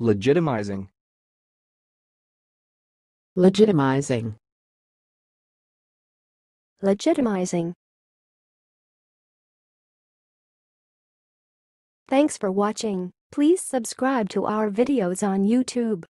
legitimizing, legitimizing, legitimizing. Thanks for watching. Please subscribe to our videos on YouTube.